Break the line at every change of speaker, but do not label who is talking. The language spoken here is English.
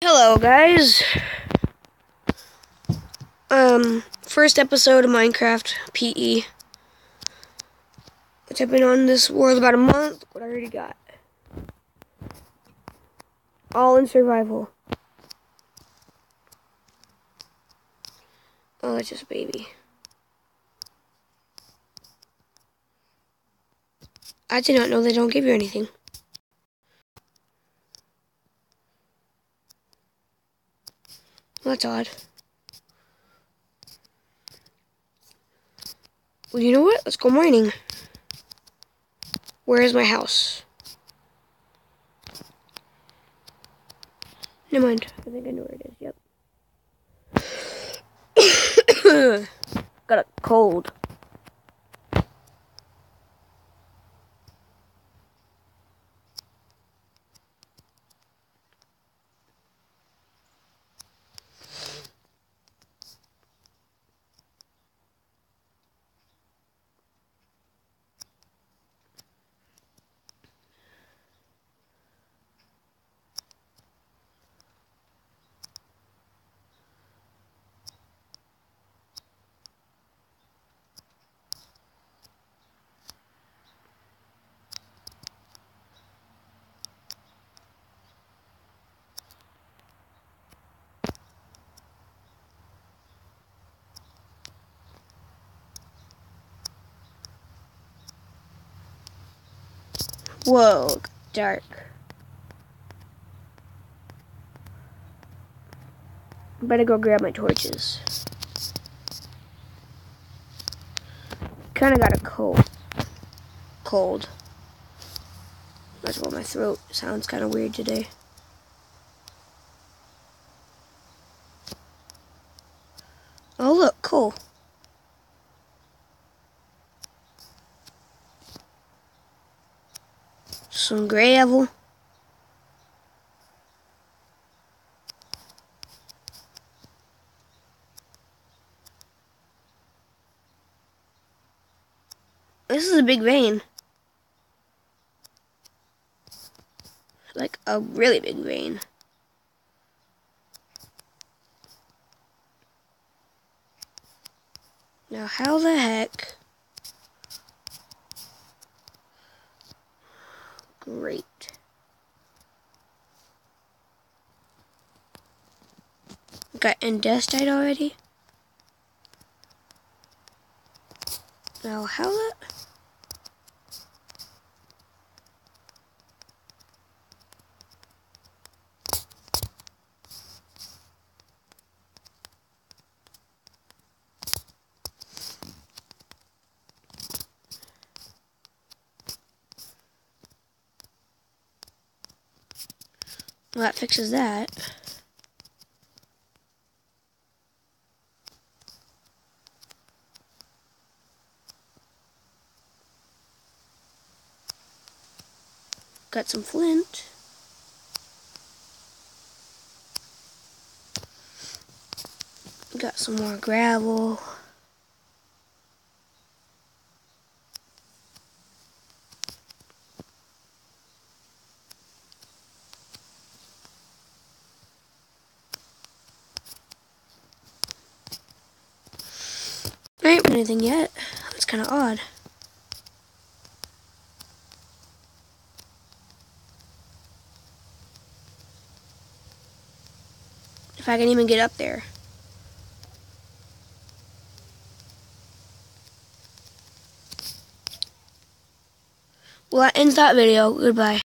Hello, guys. Um, first episode of Minecraft PE. Which I've been on this world about a month. What I already got. All in survival. Oh, that's just a baby. I did not know they don't give you anything. Well, that's odd. Well, you know what? Let's go mining. Where is my house? Never mind. I think I know where it is. Yep. Got a cold. Whoa, dark. Better go grab my torches. Kind of got a cold. Cold. That's why my throat sounds kind of weird today. Some gravel. This is a big vein. Like a really big vein. Now how the heck Great. Got andesite already? Now, how that? Well, that fixes that. Got some flint. Got some more gravel. Ain't anything yet. That's kind of odd. If I can even get up there. Well, that ends that video. Goodbye.